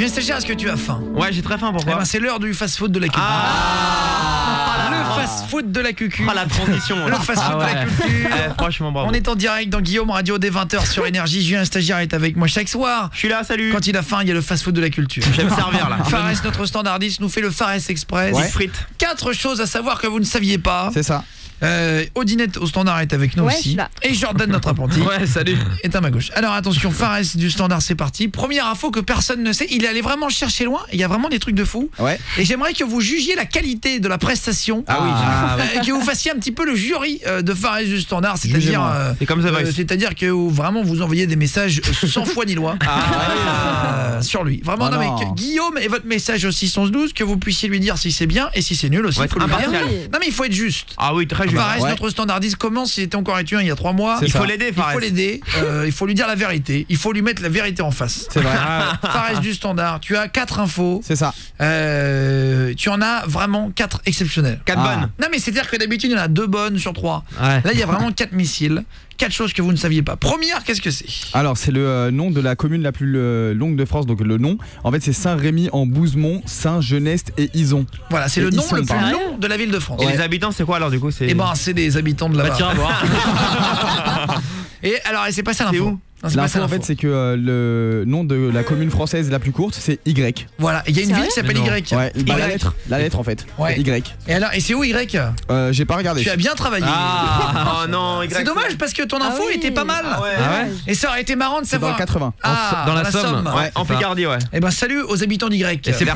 Julien Stagiaire, est-ce que tu as faim Ouais, j'ai très faim, Eh pourquoi ben, c'est l'heure du fast-food de la culture. Ah le fast-food de la cucu. Ah, la transition Le fast-food de la culture. Eh, Franchement, bravo. On est en direct dans Guillaume Radio dès 20h sur Énergie. Julien Stagiaire est avec moi chaque soir. Je suis là, salut Quand il a faim, il y a le fast-food de la culture. Je vais me servir, là. Fares, notre standardiste, nous fait le Fares Express. Des frites. Quatre choses à savoir que vous ne saviez pas. C'est ça. Euh, Odinette au standard est avec nous Ouais, je aussi. suis là. Et Jordan, notre apprenti, Ouais, salut. est à ma gauche. Alors attention, Fares du standard, c'est parti. Première info que personne ne sait. Il est allé vraiment chercher loin. Il y a vraiment des trucs de fou. Ouais. Et j'aimerais que vous jugiez la qualité de la prestation. Ah oui. Ah. Euh, que vous fassiez un petit peu le jury euh, de Fares du standard, c'est-à-dire euh, C'est comme The euh, c'est-à-dire que vous- vraiment vous envoyez des messages sans foi ni loi euh, sur lui. Vraiment Oh non, mais non. Guillaume et votre message au 612 que vous puissiez lui dire si c'est bien et si c'est nul aussi. Ouais, faut dire. impartial. Non mais il faut être juste. Ah oui, très juste. Fares, Ouais. notre standardiste, commence s'il était encore étudiant il y a trois mois. Il faut l'aider, Il Fares. faut l'aider, euh, il faut lui dire la vérité, il faut lui mettre la vérité en face. C'est vrai. Fares du standard, tu as quatre infos, C'est ça. euh, tu en as vraiment quatre exceptionnelles. Quatre Ah. bonnes. Non mais c'est-à-dire que d'habitude il y en a deux bonnes sur trois. Ouais. Là il y a vraiment quatre missiles, quatre choses que vous ne saviez pas. Première, qu'est-ce que c'est? Alors, c'est le euh, nom de la commune la plus euh, longue de France. Donc, le nom, en fait, c'est Saint-Rémy en Bouzemont, Saint-Genest et Ison. Voilà, c'est le nom Ison, le plus long de la ville de France. Et les habitants, c'est quoi alors du coup c'est... C'est des habitants de Bah là-bas. tiens, voir. Et alors, et c'est pas ça C'est l'info. L'info, en fait, c'est que euh, le nom de la commune française la plus courte, c'est Y. Voilà, il y a une ville qui s'appelle. Y. Ouais, bah, la lettre. La lettre, en fait. Ouais. Y. Et alors, et c'est où Y? Euh, J'ai pas regardé. Tu as bien travaillé. Ah, oh non, Y. c'est dommage parce que ton info Ah oui. était pas mal. Ah ouais. Ah ouais. Et ça aurait été marrant de dans savoir. le 80. Ah, Dans la Somme. Ouais, en. Picardie, ouais. Eh ben salut aux habitants d'Y. Et c'est Salut.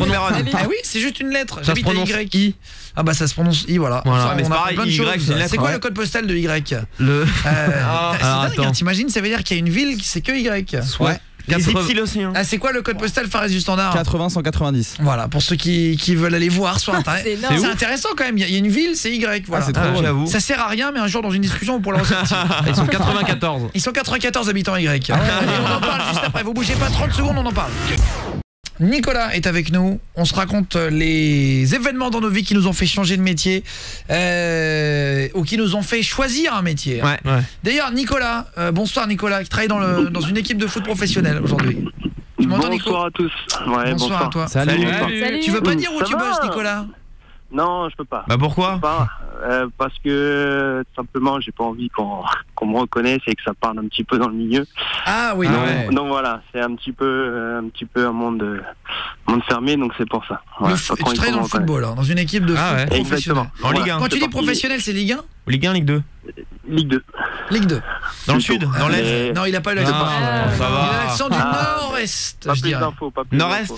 Ah oui, c'est juste une lettre. Ça se J'habite Y. I. Ah bah ça se prononce I, voilà. Voilà. Enfin, Mais on c'est quoi le code postal de Y? Le. Euh, Ah, hein, t'imagines, ça veut dire qu'il y a une ville c'est que Y. Ouais. Les 80 Ypsil aussi. hein. Ah, c'est quoi le code postal Fares du Standard 80, 190. Voilà, pour ceux qui, qui veulent aller voir sur internet. C'est intéressant quand même, il y a- une ville, c'est Y. Voilà. Ah, c'est trop Ah, ça sert à rien, mais un jour dans une discussion, on pourra le ressortir. Ils sont 94. Ils sont 94 habitants Y. Et on en parle juste après, vous bougez pas 30 secondes, on en parle. Nicolas est avec nous, on se raconte euh, les événements dans nos vies qui nous ont fait changer de métier euh, ou qui nous ont fait choisir un métier. Ouais, ouais. D'ailleurs Nicolas, euh, bonsoir Nicolas, qui travaille dans, le, dans une équipe de foot professionnelle aujourd'hui. Tu m'entends Nico Bonsoir à tous. Ouais, bonsoir, bonsoir. à toi. Salut. Salut. Tu veux pas dire où Ça tu va bosses Nicolas? Non, je peux pas. Bah pourquoi? Pas, euh, parce que tout simplement, j'ai pas envie qu'on me reconnaisse et que ça parle un petit peu dans le milieu. Ah oui, Ah non. ouais. Donc voilà, c'est un petit peu, euh, un petit peu un monde, euh, monde fermé, donc c'est pour ça. Voilà, tu travailles dans le football, hein, dans une équipe de Ah foot ouais. professionnelle. Exactement. En Ligue Voilà, un. Quand c'est tu dis professionnel, c'est Ligue 1 Ligue 1, Ligue 2. Ligue 2. Ligue 2 Dans le sud Dans l'est Non, il a pas eu l'accent. Ah, Il ça a va. l'accent du Ah. nord-est, Pas plus dirais. d'infos, pas plus Nord-est.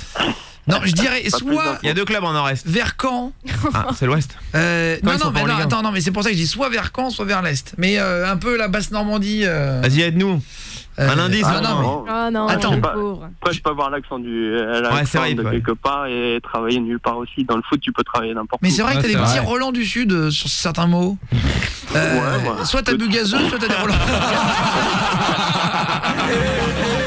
Non, je dirais soit. Il y a deux clubs en nord-est. vers Caen. Ah, c'est l'ouest. euh, non, non, mais en non, Ligue un. attends, non, mais c'est pour ça que je dis soit vers Caen, soit vers l'est. Mais euh, un peu la basse Normandie. euh, Vas-y, aide-nous. euh, un indice, ah, hein. non, mais- non. Oh non, Attends. Pas-. Après, je peux avoir l'accent du, Ouais, vrai, de ouais. quelque part et travailler nulle part aussi. Dans le foot, tu peux travailler n'importe Mais où. c'est vrai que t'as des petits relents du sud sur certains mots. Euh, Ouais, ouais. Soit t'as bu gazeux, soit t'as des relents.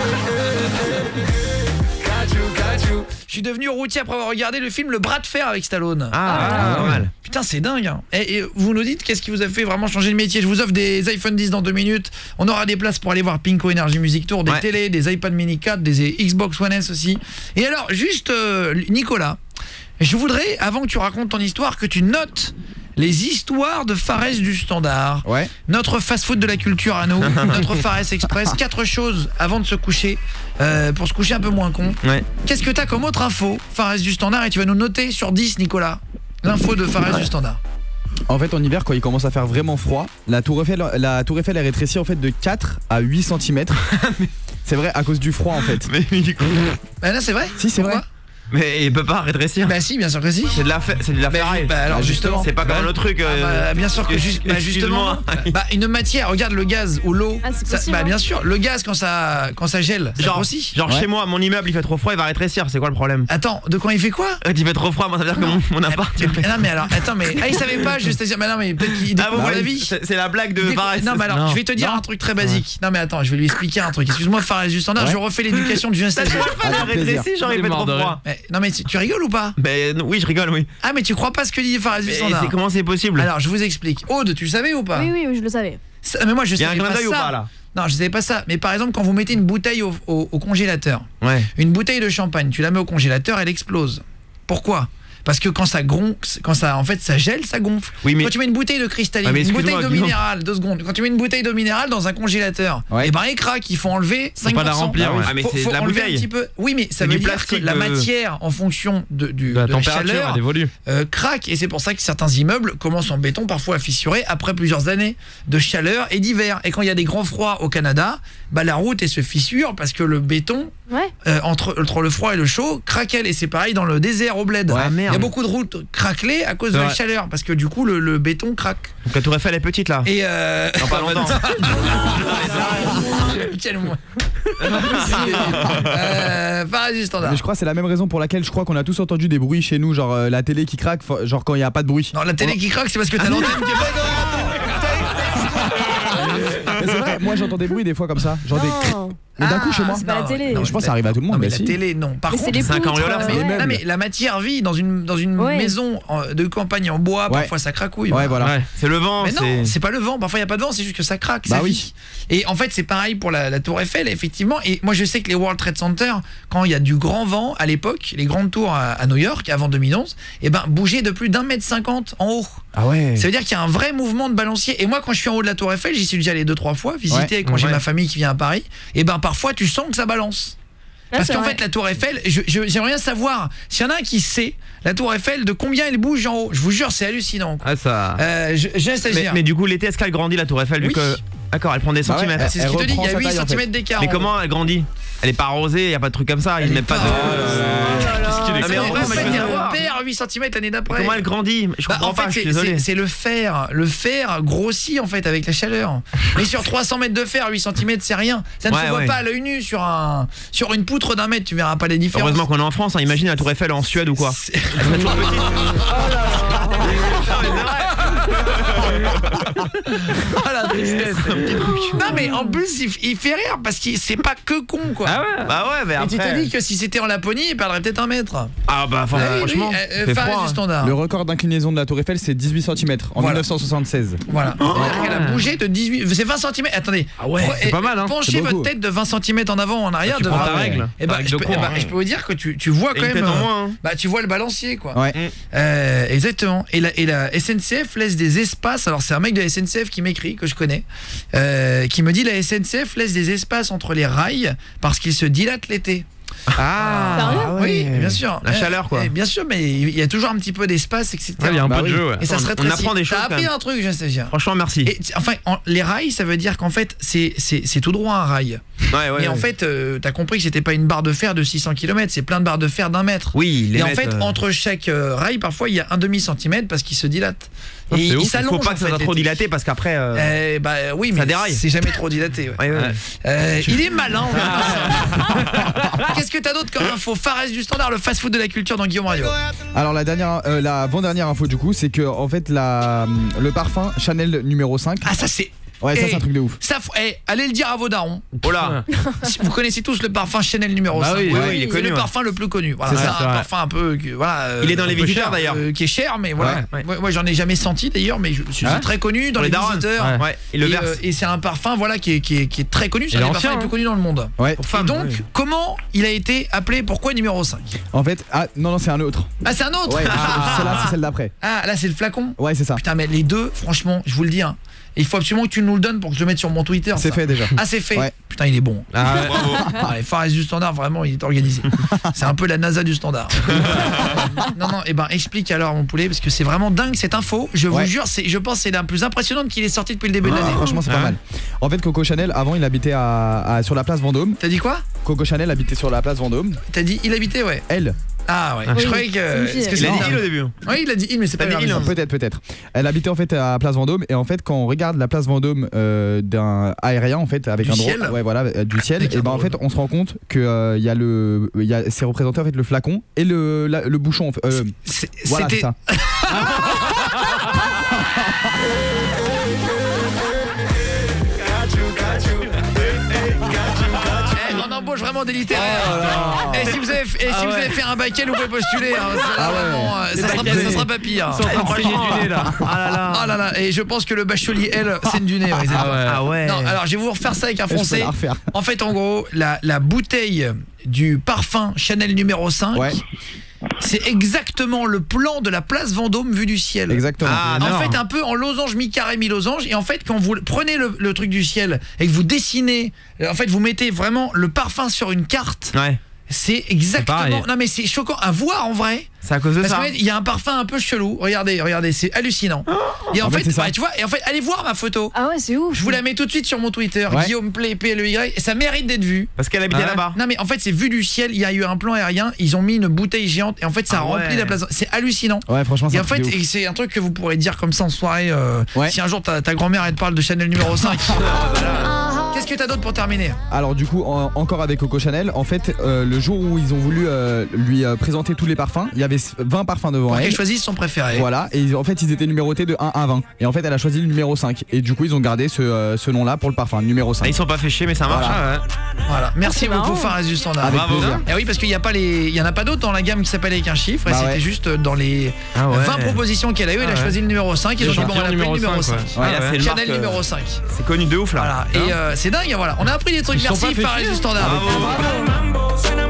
suis devenu routier après avoir regardé le film Le Bras de Fer avec Stallone. Ah, pas mal. Putain, c'est dingue. hein. Et, et vous nous dites qu'est-ce qui vous a fait vraiment changer de métier? Je vous offre des iPhone 10 dans deux minutes. On aura des places pour aller voir Pinko Energy Music Tour, des Ouais. télés, des iPad mini 4, des Xbox One S aussi. Et alors, juste euh, Nicolas, je voudrais, avant que tu racontes ton histoire, que tu notes les histoires de Fares du Standard. Ouais. Notre fast-food de la culture à nous, notre Fares Express. Quatre choses avant de se coucher, euh, pour se coucher un peu moins con. Ouais. Qu'est-ce que t'as comme autre info, Fares du Standard, et tu vas nous noter sur 10, Nicolas, l'info de Fares du Standard. En fait, en hiver, quand il commence à faire vraiment froid, la tour Eiffel, la tour Eiffel est rétrécie en fait de 4 à 8 cm. c'est vrai, à cause du froid en fait. Mais, mais, Bah là, c'est vrai Si, c'est vrai. Mais il peut pas rétrécir. Bah si, bien sûr que si. C'est de la fa- c'est de la Bah, ferraille. bah, alors Bah, justement, C'est pas comme bah, un autre truc. ah, euh, bah, bien sûr que juste, bah, justement, bah, une matière, regarde le gaz ou l'eau, Ah, bah hein. bien sûr, le gaz quand ça quand ça gèle, ça Genre, aussi. genre Ouais. chez moi, mon immeuble il fait trop froid, il va rétrécir. C'est quoi le problème? Attends, de quand il fait quoi? Euh, Il fait trop froid, moi ça veut dire que mon, mon appart. Mais- mais- Non mais alors, attends mais ah, il savait pas juste à dire mais non mais peut-être qu'il Ah, découvre la vie. c'est la blague de Fares. Non mais alors, je vais te dire un truc très basique. Non mais attends, je vais lui expliquer un truc. Excuse-moi Fares du standard, je refais l'éducation du jeune stagiaire. il fait trop froid. Non mais tu, tu rigoles ou pas Mais non, oui, je rigole, oui. Ah mais tu crois pas ce que dit standard c'est comment c'est possible Alors je vous explique. Aude, tu le savais ou pas Oui, oui, oui, je le savais. Ça- Mais moi je Il y a un savais clin pas d'œil ou ça. pas là Non, je savais pas ça. Mais par exemple, quand vous mettez une bouteille au, au- au congélateur, Ouais. une bouteille de champagne, tu la mets au congélateur, elle explose. Pourquoi? Parce que quand ça gronfle, quand ça en fait ça gèle, ça gonfle. Oui, mais- Quand tu mets une bouteille de cristalline, Ah, une bouteille Guillaume. minérale, deux secondes. Quand tu mets une bouteille d'eau minérale dans un congélateur, Ouais. et ben elle craque, il faut enlever 5%. pas la remplir, ouais. Ah, mais Faut- c'est faut de la bouteille. un petit peu. Oui, mais ça veut dire que la de- matière en fonction de, du, La de la température, chaleur elle évolue. euh, craque et c'est pour ça que certains immeubles commencent en béton parfois à fissurer après plusieurs années de chaleur et d'hiver et quand il y a des grands froids au Canada bah la route elle se fissure parce que le béton Ouais. euh, entre, entre le froid et le chaud craquelle et c'est pareil dans le désert au bled Ouais, il y a beaucoup de routes craquelées à cause de la chaleur parce que du coup le, le béton craque Donc la tour Eiffel est petite là. et euh... Dans pas longtemps. quel moi euh, standard Mais je crois que c'est la même raison pour laquelle je crois qu'on a tous entendu des bruits chez nous, genre euh, la télé qui craque, genre quand il n'y a pas de bruit. non la télé qui craque c'est parce que t'as l'antenne qui est Mais moi j'entends des bruits des fois comme ça, genre des. Mais d'un coup chez moi. c'est pas la télé. Je pense que ça arrive à tout le monde, mais la télé non par contre c'est un cambrioleur. Non mais la matière vit dans une dans une Ouais. maison de campagne en bois, parfois ça cracouille. Ouais, voilà. C'est le vent. Mais non, c'est- pas le vent, parfois il y a pas de vent, c'est juste que ça craque, Bah oui. Et en fait, c'est pareil pour la, tour Eiffel effectivement et moi je sais que les World Trade Center quand il y a du grand vent à l'époque, les grandes tours à, à New York avant 2011, et ben bougeaient de plus d'un mètre cinquante en haut. Ah ouais. Ça veut dire qu'il y a un vrai mouvement de balancier. Et moi, quand je suis en haut de la Tour Eiffel, j'y suis déjà allé deux trois fois visiter Ouais. quand j'ai ma famille qui vient à Paris. Et ben parfois, tu sens que ça balance. Parce qu'en fait, la Tour Eiffel, j'aimerais bien savoir s'il y en a un qui sait la Tour Eiffel de combien elle bouge en haut. Je vous jure, c'est hallucinant. quoi. Ah ça. Euh, je- Mais, du coup l'été est-ce qu'elle grandit la tour Eiffel vu que d'accord elle prend des Bah ouais, centimètres. c'est ce elle qui te dit, il y a reprend sa 8 taille, en fait. cm d'écart. Mais comment elle grandit? Elle est pas arrosée, il y a pas de truc comme ça, Elle il est met pas pas- de. Non, mais en vrai, elle savoir. repère 8 cm l'année d'après. Comment elle grandit? Je Bah, comprends en pas, fait, suis c'est- désolé. c'est c'est le fer. Le fer grossit en fait avec la chaleur. Mais sur 300 mètres de fer, 8 cm, c'est rien. Ça ne Ouais, se voit ouais. pas à l'œil nu sur un sur une poutre d'un mètre. Tu verras pas les différences. Heureusement qu'on est en France, hein, imagine la tour Eiffel en Suède ou quoi Elle serait petite. Oh la tristesse. non mais en plus il, il fait rire parce que c'est pas que con quoi. Ah ouais Bah ouais, mais Et tu te après. dis que si c'était en Laponie, il perdrait peut-être un mètre. Ah bah enfin, Ah oui, franchement, oui, euh, froid. du hein. standard. Le record d'inclinaison de la tour Eiffel c'est 18 cm en Voilà. 1976. Voilà. C'est-à-dire qu'elle a bougé de 18 c'est 20 cm. Attendez. Ah ouais, c'est et- pas mal hein. Penchez votre tête de 20 cm en avant ou en arrière Tu de prends ta règle. Eh Ta ben, règle je peux, cours, eh ben, hein. je peux vous dire que tu, tu vois Et quand une même euh, moins. hein. bah tu vois le balancier quoi. Ouais. Euh, exactement. Et la, et la SNCF laisse des espaces. Alors c'est un mec de la SNCF qui m'écrit que je connais, euh, qui me dit la SNCF laisse des espaces entre les rails parce qu'ils se dilatent l'été. Ah, Sérieux ah Oui, ouais. bien sûr. La chaleur quoi. eh, bien sûr, mais il y a toujours un petit peu d'espace, etc. Ouais, il y a un Bah peu de jeu. ouais. Et ça On- serait on apprend des choses, T'as appris un truc, je sais dire. Franchement, merci. Et enfin, en- les rails, ça veut dire qu'en fait, c'est tout droit un rail. Ouais, ouais, Mais en fait, euh, t'as compris que c'était pas une barre de fer de 600 km, c'est plein de barres de fer d'un mètre. oui, les Et en fait, euh, entre chaque euh, rail, parfois, il y a un demi centimètre parce qu'il se dilate. Et il il s'allonge. faut pas que ça soit trop dilaté parce qu'après. euh, Eh, bah oui, Ça mais déraille. c'est jamais trop dilaté. ouais. ouais, ouais. Euh, il est malin. Qu'est-ce que t'as d'autre comme info? Fares du standard, le fast-food de la culture dans Guillaume Radio. Alors la dernière, euh, la avant-dernière info du coup, c'est que en fait la, le parfum Chanel numéro 5, Ah ça c'est ouais ça c'est un truc de ouf. ça. faut- eh, allez le dire à vos darons. Oh là Si- Vous connaissez tous le parfum Chanel numéro Bah 5. oui, oui, il est c'est le ouais. parfum le plus connu. Voilà, C'est c'est ça, un c'est vrai. parfum un peu voilà. euh, Il est dans les visiteurs, d'ailleurs. euh, qui est cher, mais voilà. Ouais, ouais. Moi, moi, j'en ai jamais senti d'ailleurs, mais ouais très connu dans les, les darons. visiteurs. Ouais. Et, euh, et c'est un parfum voilà qui est, qui est, qui est très connu, c'est un des parfums les plus hein. connus dans le monde. Ouais. Pour Et donc, oui. comment il a été appelé? Pourquoi numéro 5 En fait, ah non non c'est un autre. Ah, c'est un autre? Ouais, ah. celle-là c'est celle d'après. Ah, là, c'est le flacon? Ouais c'est ça. Putain, mais les deux, franchement, je vous le dis, hein, il faut absolument que tu nous le donnes pour que je le mette sur mon Twitter. C'est fait déjà. Ah, c'est fait Ouais. Putain, il est bon. Ah. Bravo. Ah, les Fares du standard, vraiment, il est organisé. c'est un peu la NASA du standard. non, non, et ben explique alors, mon poulet, parce que c'est vraiment dingue cette info. Je vous jure, je pense que c'est la plus impressionnante qu'il est sortie depuis le début de Ah, l'année. franchement c'est pas Ah. mal. En fait Coco Chanel avant il habitait à, à- sur la place Vendôme. T'as dit quoi? Coco Chanel habitait sur la place Vendôme. T'as dit il habitait, ouais. Elle, Ah, ouais. Oui, je croyais que. c'est est-ce que elle. Il a c'est il au début. Oui, il a dit il, mais c'est pas hein. peut-être peut-être. Elle habitait en fait à place Vendôme et en fait quand on regarde la place Vendôme euh, d'un aérien en fait avec Du un drone, ciel ouais voilà euh, du ciel Avec et ben en fait on se rend compte que euh, il y a le il y a c'est représenté en fait le flacon et le la- le bouchon en fait. Euh, C'est- voilà ça. on embauche vraiment des littéraires. et si vous avez, et si vous avez fait un bac vous pouvez postuler. hein. Ça, Ah ouais. vraiment, euh, ça, sera, ça sera pas pire. là. Ah là là. Ah là là, et je pense que le bachelier, elle, c'est du nez. ouais, Ah ouais. Non, alors je vais vous refaire ça avec un français. En fait, en gros, la, la bouteille du parfum Chanel numéro 5, Ouais, c'est exactement le plan de la place Vendôme vue du ciel. exactement. Ah, En non. fait, un peu en losange, mi-carré, mi-losange. Et en fait, quand vous prenez le, le truc du ciel et que vous dessinez, en fait, vous mettez vraiment le parfum sur une carte. Ouais. C'est exactement. pareil. Non, mais c'est choquant à voir en vrai. C'est à cause de Parce ça. qu'en fait, il y a un parfum un peu chelou. Regardez, regardez, c'est hallucinant. Et en En fait, bah, tu vois, et en fait, allez voir ma photo. Ah ouais, c'est ouf. Je vous la mets tout de suite sur mon Twitter, Ouais. Guillaume Play, PLEY, et ça mérite d'être vu. Parce qu'elle habitait Ouais. là-bas. Non mais en fait c'est vu du ciel, il y a eu un plan aérien, ils ont mis une bouteille géante et en fait ça a Ah ouais. rempli la place. C'est hallucinant. Ouais, franchement, c'est Et un en fait c'est un truc que vous pourrez dire comme ça en soirée euh, Ouais. si un jour ta, ta grand-mère elle te parle de Chanel numéro 5. Qu'est-ce que t'as d'autre pour terminer Alors du coup, en- encore avec Coco Chanel, en fait, euh, le jour où ils ont voulu euh, lui euh, présenter tous les parfums, il y avait 20 parfums devant Pour elle. qu'elle choisisse son préféré. Voilà, et ils- en fait ils étaient numérotés de 1 à 20. Et en fait elle a choisi le numéro 5. Et du coup ils ont gardé ce, euh, ce nom là pour le parfum, numéro Ah, 5. Ils sont pas fait chier, mais ça marche. Voilà. hein, ouais. Voilà. Merci c'est beaucoup marrant. Faraz du standard. Avec Bravo. plaisir. Et oui parce qu'il n'y a pas les il y en a pas d'autres dans la gamme qui s'appelle avec un chiffre et Bah c'était ouais. juste dans les Ah ouais. 20 propositions qu'elle a eu, elle Ah a ouais. choisi le numéro 5 ils ont dit bon on va l'appeler le numéro 5. Ouais, là, c'est le Chanel marque, euh, numéro 5. C'est connu de ouf là. Voilà. Et euh, assez dingue. Voilà, on a appris des trucs. Merci Fares du Standard. Bravo.